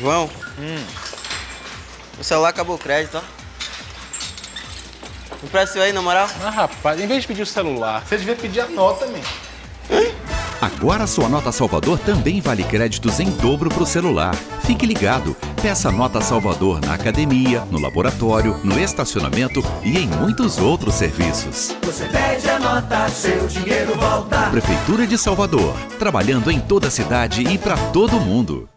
João, hum. o celular acabou o crédito, ó. Empresta seu aí, na moral? Ah, rapaz, em vez de pedir o celular, você devia pedir a nota, mesmo. Agora sua Nota Salvador também vale créditos em dobro para o celular. Fique ligado. Peça Nota Salvador na academia, no laboratório, no estacionamento e em muitos outros serviços. Você pede a nota, seu dinheiro volta. Prefeitura de Salvador, trabalhando em toda a cidade e para todo mundo.